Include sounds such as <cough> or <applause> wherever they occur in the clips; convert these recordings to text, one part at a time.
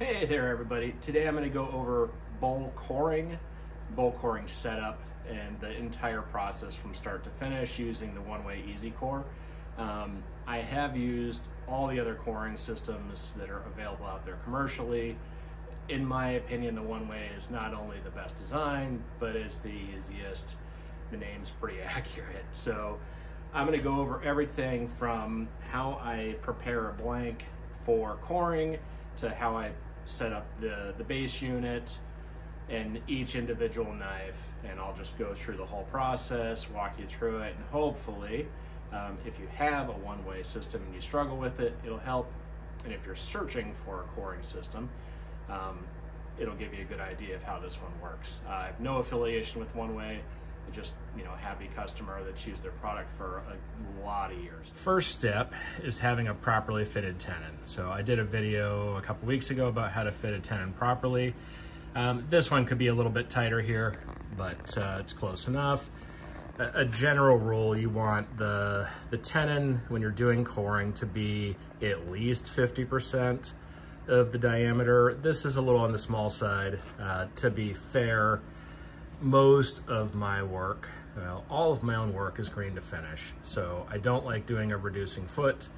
Hey there everybody. Today I'm going to go over bowl coring, bowl coring setup, and the entire process from start to finish using the Oneway Easy Core. Um, I have used all the other coring systems that are available out there commercially. In my opinion, the one-way is not only the best design, but is the easiest. The name's pretty <laughs> accurate. So I'm going to go over everything from how I prepare a blank for coring to how I set up the, the base unit and each individual knife. And I'll just go through the whole process, walk you through it, and hopefully, um, if you have a Oneway system and you struggle with it, it'll help. And if you're searching for a coring system, um, it'll give you a good idea of how this one works. Uh, I have no affiliation with Oneway just you know happy customer that's used their product for a lot of years. First step is having a properly fitted tenon. So I did a video a couple weeks ago about how to fit a tenon properly. Um, this one could be a little bit tighter here, but uh, it's close enough. A, a general rule, you want the, the tenon when you're doing coring to be at least 50% of the diameter. This is a little on the small side. Uh, to be fair, most of my work, well, all of my own work is green to finish. So I don't like doing a reducing foot.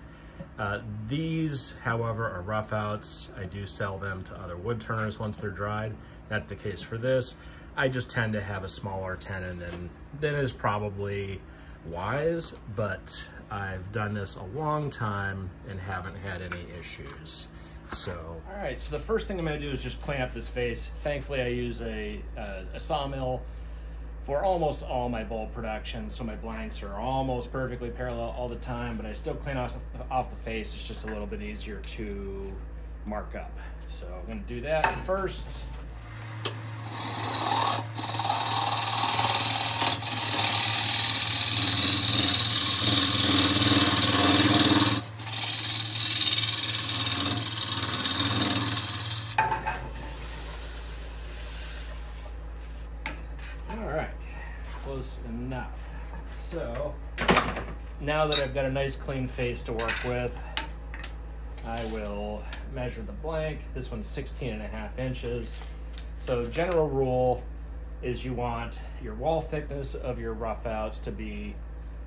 Uh, these, however, are rough outs. I do sell them to other wood turners once they're dried. That's the case for this. I just tend to have a smaller tenon and that is probably wise, but I've done this a long time and haven't had any issues. So, all right, so the first thing I'm gonna do is just clean up this face. Thankfully, I use a, a, sawmill for almost all my bowl production, so my blanks are almost perfectly parallel all the time, but I still clean off the, off the face. It's just a little bit easier to mark up. So I'm gonna do that first. close enough. So now that I've got a nice clean face to work with, I will measure the blank. This one's 16 and a half inches. So general rule is you want your wall thickness of your rough outs to be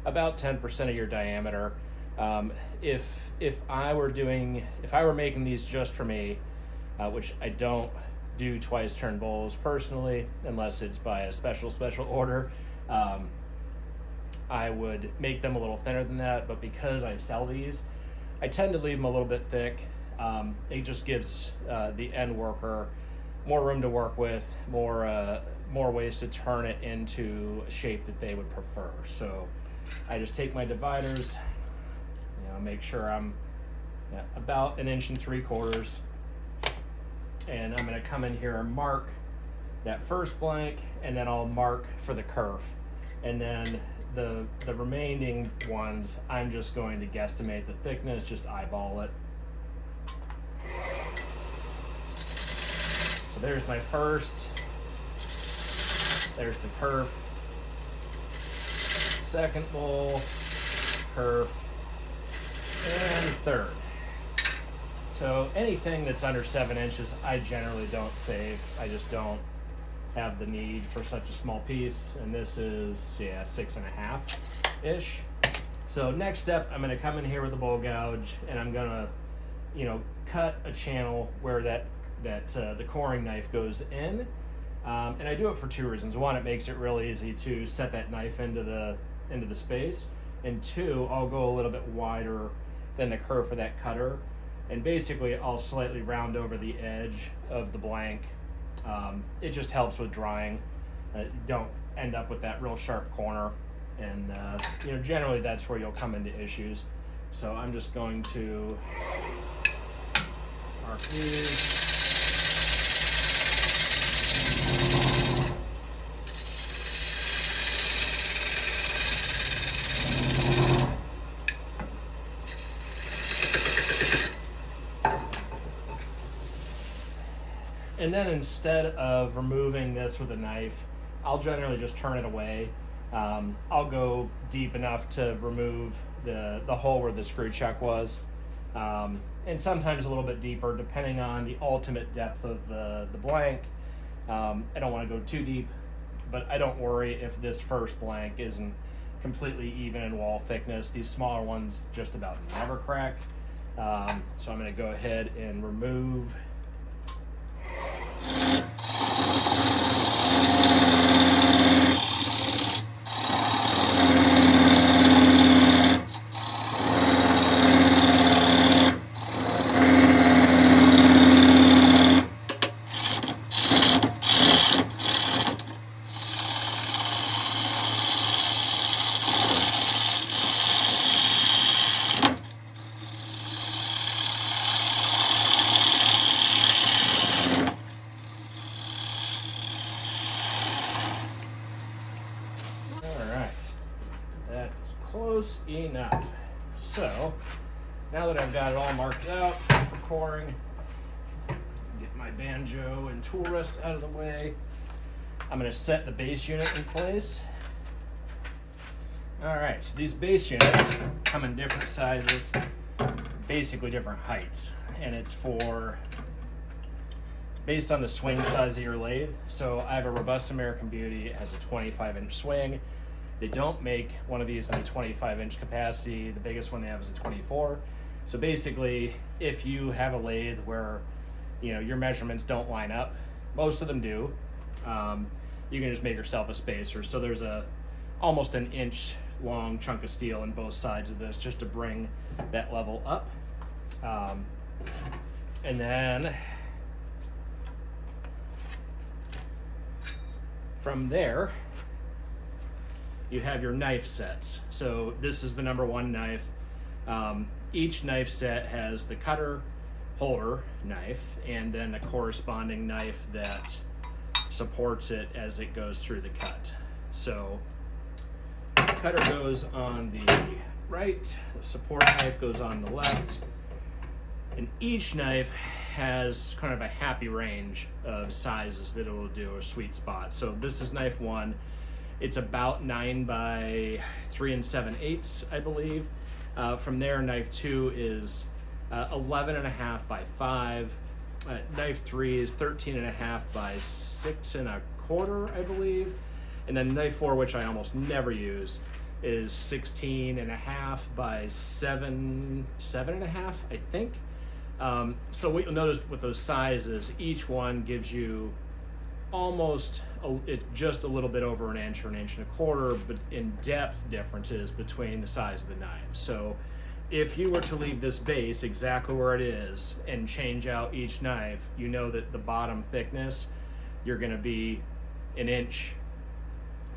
about 10% of your diameter. Um, if if I were doing, if I were making these just for me, uh, which I don't do twice turn bowls personally, unless it's by a special special order. Um, I would make them a little thinner than that, but because I sell these, I tend to leave them a little bit thick. Um, it just gives uh, the end worker more room to work with, more uh, more ways to turn it into a shape that they would prefer. So I just take my dividers, you know, make sure I'm about an inch and three quarters, and I'm going to come in here and mark that first blank, and then I'll mark for the kerf. And then the, the remaining ones, I'm just going to guesstimate the thickness, just eyeball it. So there's my first, there's the kerf, second bowl, kerf, and third. So anything that's under seven inches, I generally don't save. I just don't have the need for such a small piece. And this is, yeah, six and a half ish. So next step, I'm gonna come in here with a bowl gouge and I'm gonna, you know, cut a channel where that, that uh, the coring knife goes in. Um, and I do it for two reasons. One, it makes it really easy to set that knife into the, into the space. And two, I'll go a little bit wider than the curve of that cutter. And basically I'll slightly round over the edge of the blank um, it just helps with drying. Uh, don't end up with that real sharp corner. And, uh, you know, generally that's where you'll come into issues. So I'm just going to mark then instead of removing this with a knife, I'll generally just turn it away. Um, I'll go deep enough to remove the, the hole where the screw chuck was. Um, and sometimes a little bit deeper depending on the ultimate depth of the, the blank. Um, I don't want to go too deep, but I don't worry if this first blank isn't completely even in wall thickness. These smaller ones just about never crack. Um, so I'm going to go ahead and remove you set the base unit in place. All right, so these base units come in different sizes, basically different heights, and it's for based on the swing size of your lathe. So I have a robust American Beauty, it has a 25 inch swing. They don't make one of these in a 25 inch capacity. The biggest one they have is a 24. So basically, if you have a lathe where you know your measurements don't line up, most of them do. Um, you can just make yourself a spacer. So there's a almost an inch long chunk of steel in both sides of this just to bring that level up. Um, and then from there, you have your knife sets. So this is the number one knife. Um, each knife set has the cutter holder knife and then a corresponding knife that supports it as it goes through the cut. So the cutter goes on the right, the support knife goes on the left, and each knife has kind of a happy range of sizes that it will do a sweet spot. So this is knife one. It's about nine by three and seven eighths, I believe. Uh, from there, knife two is uh, 11 and a half by five. Uh, knife three is 13 and a half by six and a quarter, I believe. And then knife four, which I almost never use, is 16 and a half by seven, seven and a half, I think. Um, so what you'll notice with those sizes, each one gives you almost a, it just a little bit over an inch or an inch and a quarter, but in depth differences between the size of the knife. So if you were to leave this base exactly where it is and change out each knife, you know that the bottom thickness, you're gonna be an inch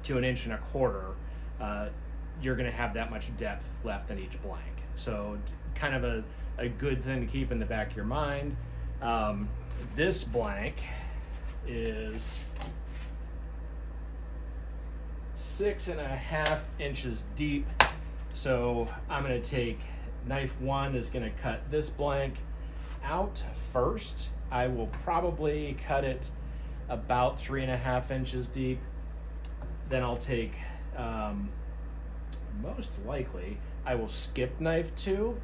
to an inch and a quarter. Uh, you're gonna have that much depth left in each blank. So kind of a, a good thing to keep in the back of your mind. Um, this blank is six and a half inches deep. So I'm gonna take knife one is gonna cut this blank out first. I will probably cut it about three and a half inches deep. Then I'll take, um, most likely, I will skip knife two.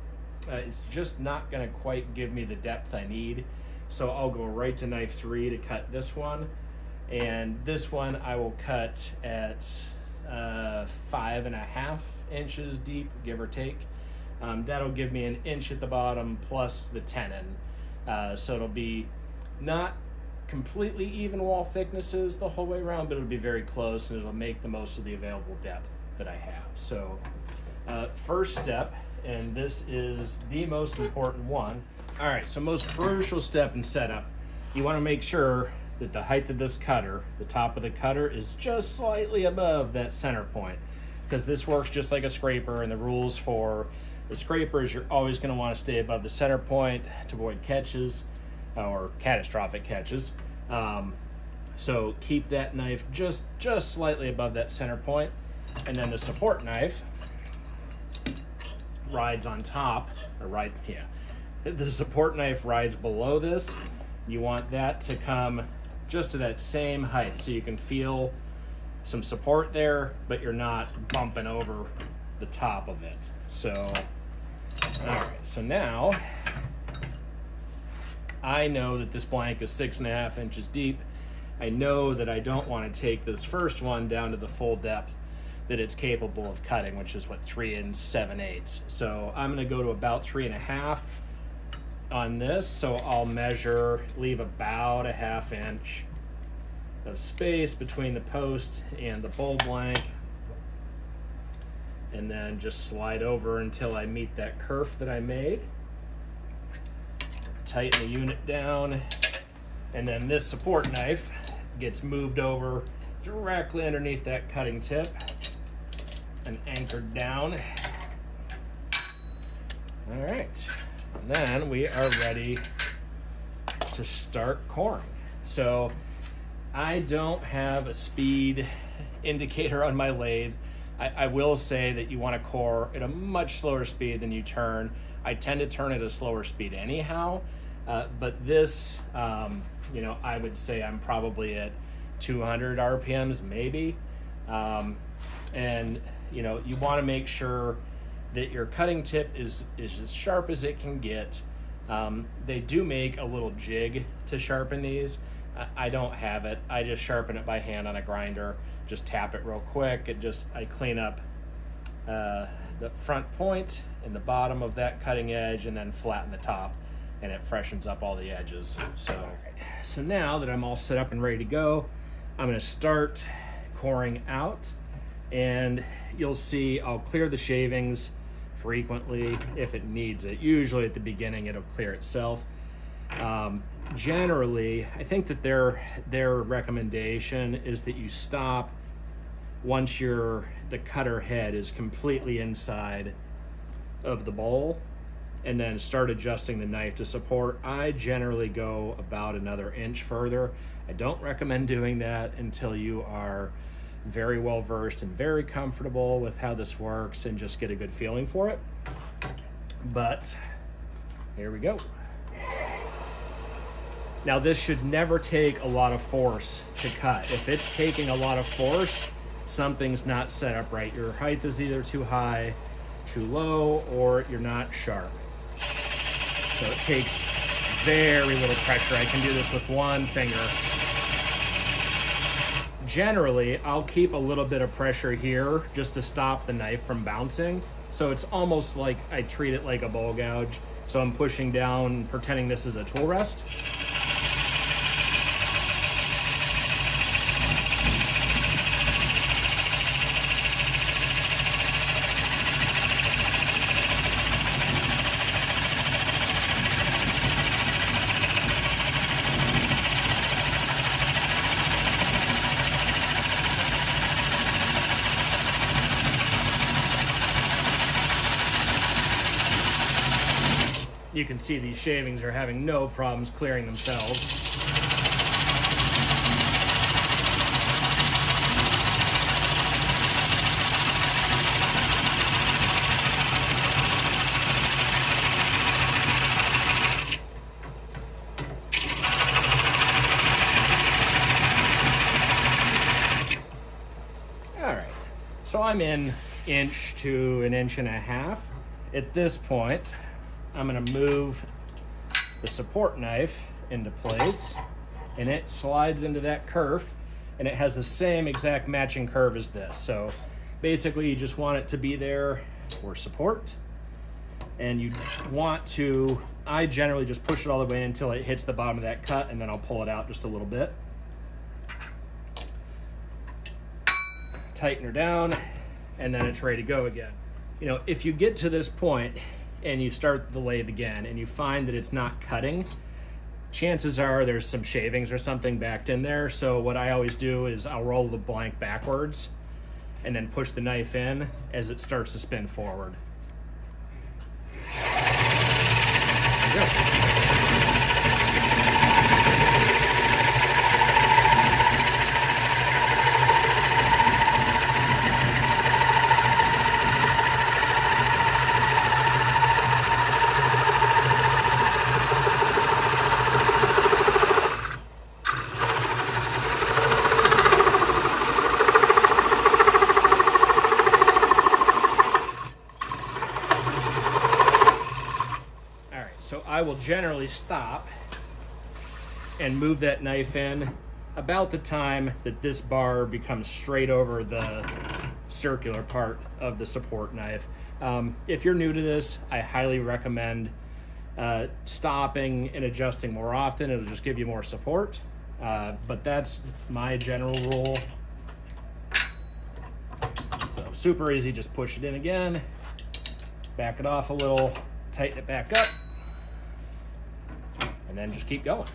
Uh, it's just not gonna quite give me the depth I need. So I'll go right to knife three to cut this one. And this one I will cut at uh, five and a half inches deep, give or take. Um, that'll give me an inch at the bottom plus the tenon. Uh, so it'll be not completely even wall thicknesses the whole way around, but it'll be very close and it'll make the most of the available depth that I have. So uh, first step, and this is the most important one, all right, so most crucial step in setup, you want to make sure that the height of this cutter, the top of the cutter, is just slightly above that center point. Because this works just like a scraper, and the rules for the scrapers, you're always going to want to stay above the center point to avoid catches or catastrophic catches. Um, so keep that knife just just slightly above that center point, and then the support knife rides on top, or right, yeah, the support knife rides below this. You want that to come just to that same height so you can feel some support there, but you're not bumping over the top of it. So, all right, so now I know that this blank is six and a half inches deep. I know that I don't want to take this first one down to the full depth that it's capable of cutting, which is what three and seven eighths. So I'm gonna go to about three and a half on this. So I'll measure, leave about a half inch of space between the post and the bowl blank. And then just slide over until I meet that kerf that I made. Tighten the unit down. And then this support knife gets moved over directly underneath that cutting tip and anchored down. All right, and then we are ready to start coring. So I don't have a speed indicator on my lathe. I, I will say that you want to core at a much slower speed than you turn. I tend to turn at a slower speed anyhow, uh, but this, um, you know, I would say I'm probably at 200 RPMs maybe. Um, and you know, you want to make sure that your cutting tip is, is as sharp as it can get. Um, they do make a little jig to sharpen these. I, I don't have it. I just sharpen it by hand on a grinder. Just tap it real quick. It just, I clean up uh, the front point and the bottom of that cutting edge and then flatten the top and it freshens up all the edges. So, so now that I'm all set up and ready to go, I'm gonna start coring out and you'll see I'll clear the shavings frequently if it needs it. Usually at the beginning it'll clear itself. Um, generally, I think that their their recommendation is that you stop once your the cutter head is completely inside of the bowl and then start adjusting the knife to support. I generally go about another inch further. I don't recommend doing that until you are very well versed and very comfortable with how this works and just get a good feeling for it. But here we go. Now this should never take a lot of force to cut. If it's taking a lot of force, something's not set up right. Your height is either too high, too low, or you're not sharp. So it takes very little pressure. I can do this with one finger generally I'll keep a little bit of pressure here just to stop the knife from bouncing. So it's almost like I treat it like a bowl gouge. So I'm pushing down, pretending this is a tool rest. Can see these shavings are having no problems clearing themselves. All right, so I'm in inch to an inch and a half. At this point, I'm gonna move the support knife into place and it slides into that curve and it has the same exact matching curve as this. So basically you just want it to be there for support and you want to, I generally just push it all the way until it hits the bottom of that cut and then I'll pull it out just a little bit. Tighten her down and then it's ready to go again. You know, if you get to this point and you start the lathe again and you find that it's not cutting, chances are there's some shavings or something backed in there. So what I always do is I'll roll the blank backwards and then push the knife in as it starts to spin forward. I will generally stop and move that knife in about the time that this bar becomes straight over the circular part of the support knife. Um, if you're new to this, I highly recommend uh, stopping and adjusting more often. It'll just give you more support. Uh, but that's my general rule. So super easy, just push it in again, back it off a little, tighten it back up, and then just keep going.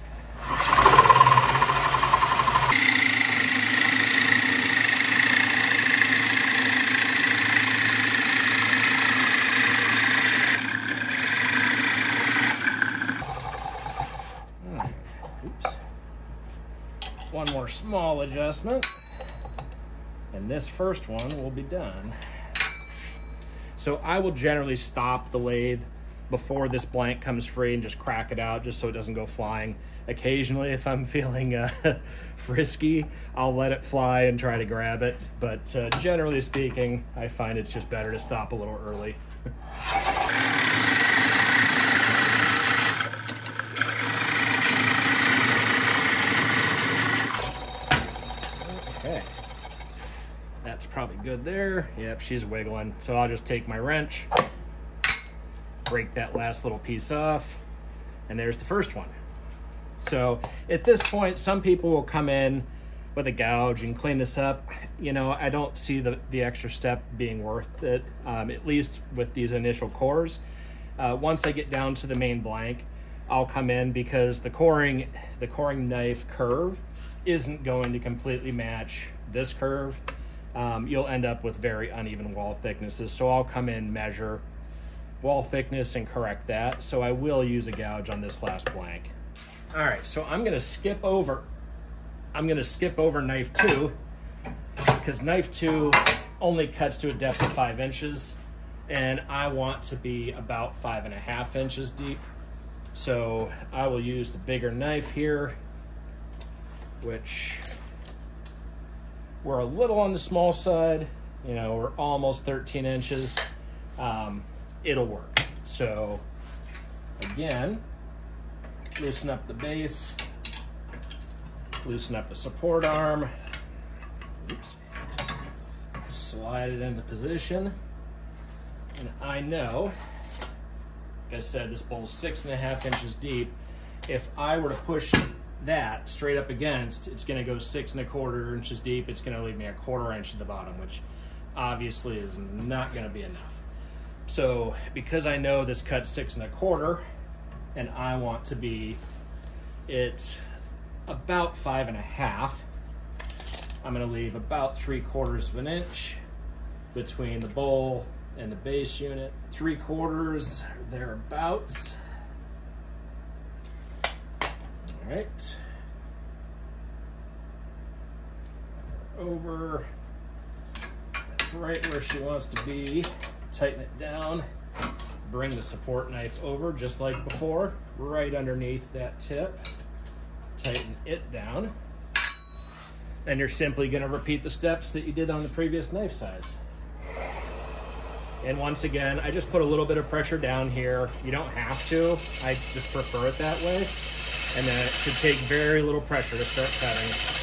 Hmm. Oops. One more small adjustment. And this first one will be done. So I will generally stop the lathe before this blank comes free and just crack it out just so it doesn't go flying. Occasionally, if I'm <laughs> feeling uh, <laughs> frisky, I'll let it fly and try to grab it. But uh, generally speaking, I find it's just better to stop a little early. Okay. That's probably good there. Yep, she's wiggling. So I'll just take my wrench, break that last little piece off, and there's the first one. So at this point, some people will come in with a gouge and clean this up. You know, I don't see the, the extra step being worth it, um, at least with these initial cores. Uh, once I get down to the main blank, I'll come in because the coring, the coring knife curve isn't going to completely match this curve. Um, you'll end up with very uneven wall thicknesses. So I'll come in, measure wall thickness and correct that. So I will use a gouge on this last blank. All right, so I'm gonna skip over, I'm gonna skip over knife two because knife two only cuts to a depth of five inches and I want to be about five and a half inches deep. So I will use the bigger knife here, which we're a little on the small side. You know, we're almost 13 inches. Um, it'll work. So again, loosen up the base, loosen up the support arm, Oops. slide it into position. And I know, like I said, this bowl's six and a half inches deep. If I were to push that straight up against, it's gonna go six and a quarter inches deep. It's gonna leave me a quarter inch at the bottom, which obviously is not gonna be enough. So because I know this cuts six and a quarter, and I want to be it's about five and a half. I'm gonna leave about three quarters of an inch between the bowl and the base unit. Three quarters thereabouts. All right. Over right where she wants to be. Tighten it down. Bring the support knife over just like before, right underneath that tip. Tighten it down. And you're simply gonna repeat the steps that you did on the previous knife size. And once again, I just put a little bit of pressure down here. You don't have to, I just prefer it that way. And then it should take very little pressure to start cutting.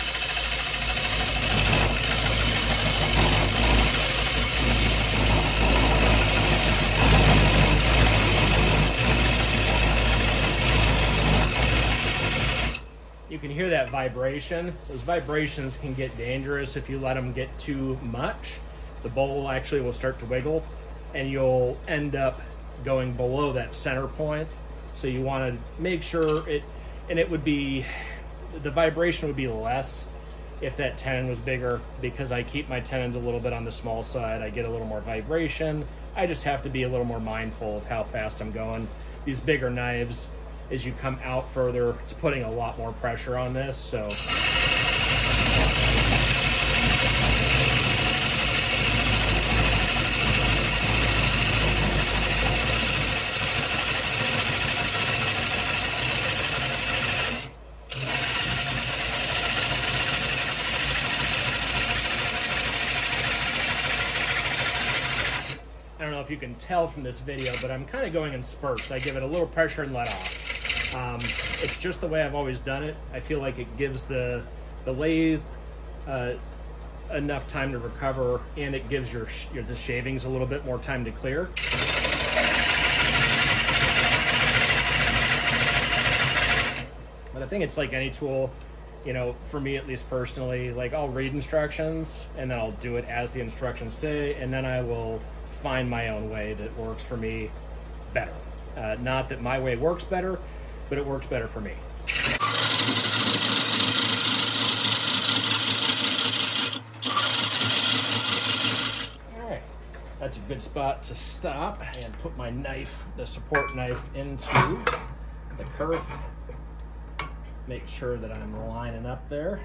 Hear that vibration. Those vibrations can get dangerous if you let them get too much. The bowl actually will start to wiggle and you'll end up going below that center point. So you want to make sure it, and it would be, the vibration would be less if that tenon was bigger because I keep my tenons a little bit on the small side. I get a little more vibration. I just have to be a little more mindful of how fast I'm going. These bigger knives, as you come out further, it's putting a lot more pressure on this. So I don't know if you can tell from this video, but I'm kind of going in spurts. I give it a little pressure and let off. Um, it's just the way I've always done it. I feel like it gives the the lathe uh, enough time to recover, and it gives your, your the shavings a little bit more time to clear. But I think it's like any tool, you know, for me at least personally, like I'll read instructions and then I'll do it as the instructions say, and then I will find my own way that works for me better. Uh, not that my way works better, but it works better for me. All right, that's a good spot to stop and put my knife, the support knife, into the kerf make sure that I'm lining up there.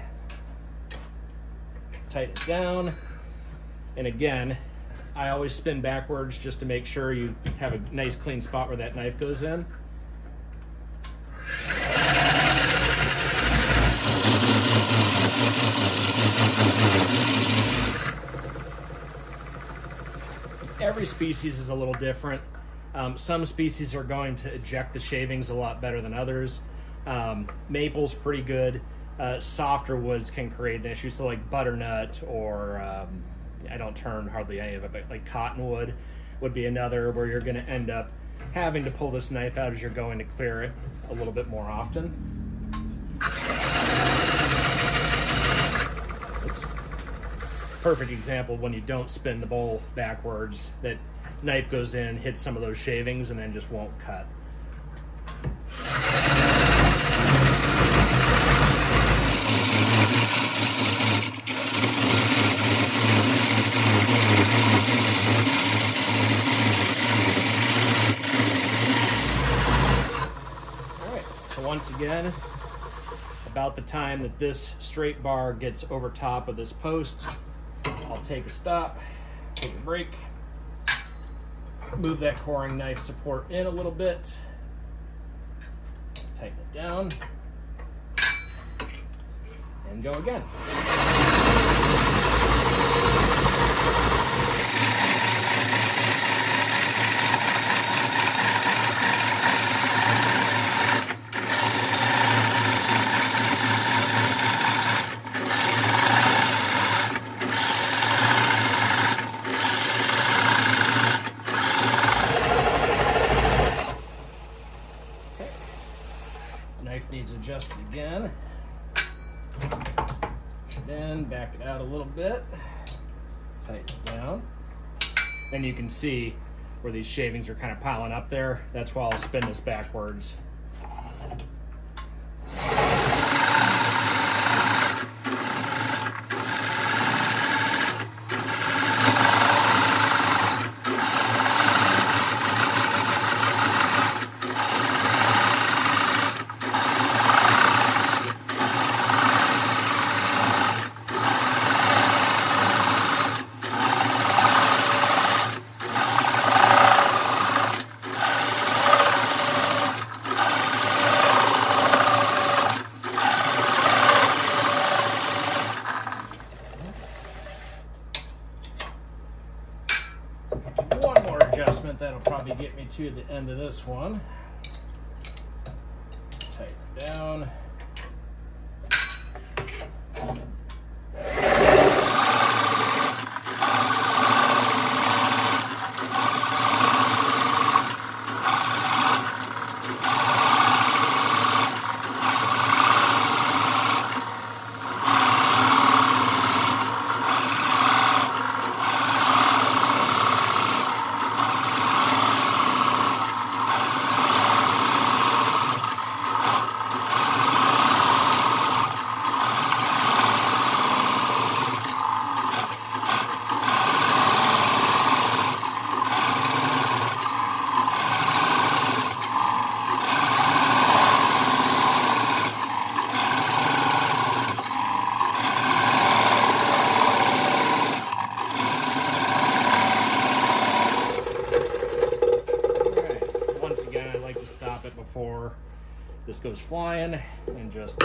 Tighten it down. And again, I always spin backwards just to make sure you have a nice clean spot where that knife goes in. Every species is a little different. Um, some species are going to eject the shavings a lot better than others. Um, maple's pretty good. Uh, softer woods can create an issue. So like butternut or um, I don't turn hardly any of it, but like cottonwood would be another where you're going to end up having to pull this knife out as you're going to clear it a little bit more often. Perfect example when you don't spin the bowl backwards, that knife goes in hits some of those shavings and then just won't cut. Once again, about the time that this straight bar gets over top of this post, I'll take a stop, take a break, move that coring knife support in a little bit, tighten it down, and go again. Then back out a little bit, tighten it down. And you can see where these shavings are kind of piling up there. That's why I'll spin this backwards down. Tighten before this goes flying and just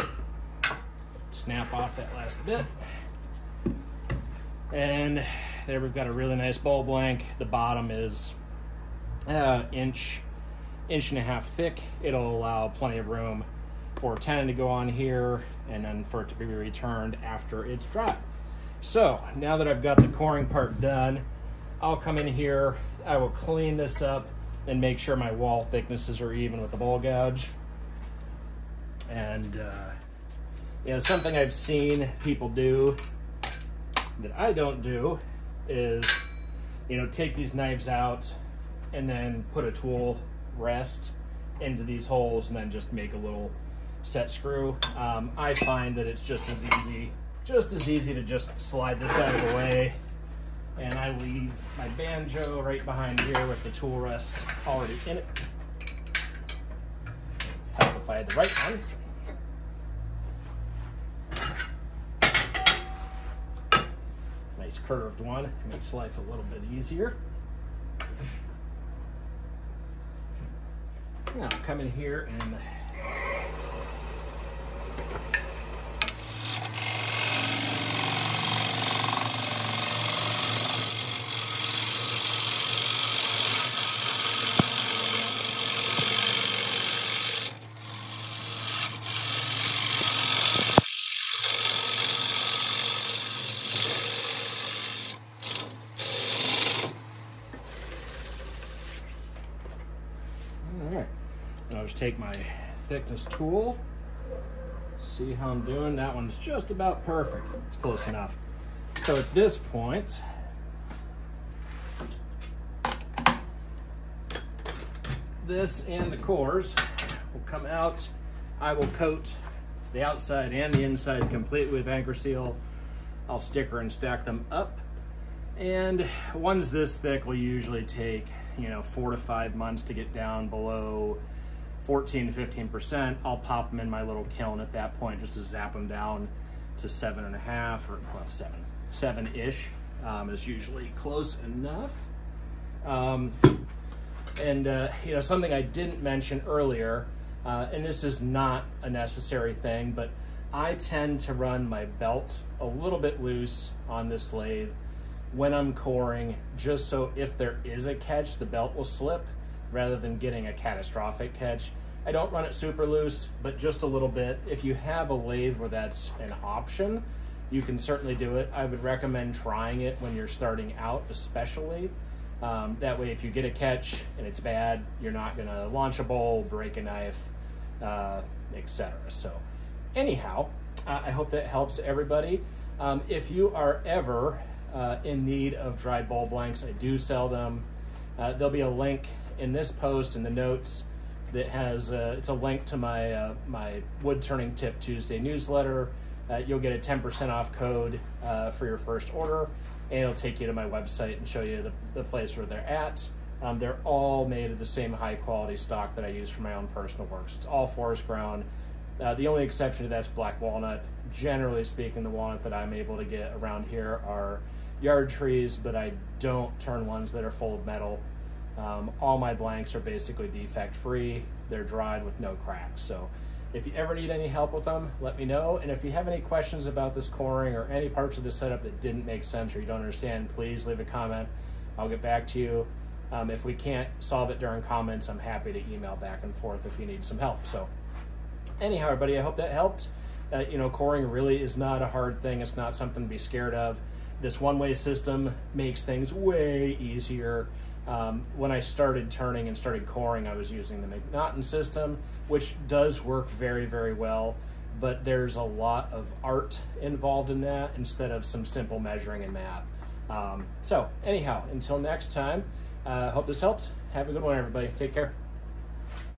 snap off that last bit. And there we've got a really nice bowl blank. The bottom is uh, inch inch and a half thick. It'll allow plenty of room for a tenon to go on here and then for it to be returned after it's dry. So now that I've got the coring part done, I'll come in here, I will clean this up and make sure my wall thicknesses are even with the bowl gouge. And uh, you know, something I've seen people do that I don't do is, you know, take these knives out and then put a tool rest into these holes and then just make a little set screw. Um, I find that it's just as easy, just as easy to just slide this out of the way. And I leave my banjo right behind here with the tool rest already in it. Help if I had the right one. Nice curved one, makes life a little bit easier. Now come in here and take my thickness tool, see how I'm doing. That one's just about perfect. It's close enough. So at this point, this and the cores will come out. I will coat the outside and the inside completely with Anchorseal. I'll sticker and stack them up. And ones this thick will usually take, you know, four to five months to get down below 14 to 15%, I'll pop them in my little kiln at that point just to zap them down to seven and a half or well, seven, seven-ish um, is usually close enough. Um, and uh, you know, something I didn't mention earlier, uh, and this is not a necessary thing, but I tend to run my belt a little bit loose on this lathe when I'm coring, just so if there is a catch, the belt will slip rather than getting a catastrophic catch. I don't run it super loose, but just a little bit. If you have a lathe where that's an option, you can certainly do it. I would recommend trying it when you're starting out, especially. Um, that way, if you get a catch and it's bad, you're not going to launch a bowl, break a knife, uh, etc. So, anyhow, uh, I hope that helps everybody. Um, if you are ever uh, in need of dried bowl blanks, I do sell them. Uh, there'll be a link in this post in the notes that has uh, it's a link to my uh, my wood turning tip Tuesday newsletter. Uh, you'll get a 10% off code uh, for your first order, and it'll take you to my website and show you the, the place where they're at. Um, they're all made of the same high quality stock that I use for my own personal works. It's all forest ground. Uh, the only exception to that's black walnut. Generally speaking, the walnut that I'm able to get around here are yard trees, but I don't turn ones that are full of metal um, all my blanks are basically defect free. They're dried with no cracks. So if you ever need any help with them, let me know. And if you have any questions about this coring or any parts of the setup that didn't make sense or you don't understand, please leave a comment. I'll get back to you. Um, if we can't solve it during comments, I'm happy to email back and forth if you need some help. So anyhow, everybody, I hope that helped. Uh, you know, coring really is not a hard thing. It's not something to be scared of. This Oneway system makes things way easier. Um, when I started turning and started coring, I was using the McNaughton system, which does work very, very well, but there's a lot of art involved in that instead of some simple measuring and math. Um, so anyhow, until next time, uh, hope this helped. Have a good one, everybody. Take care.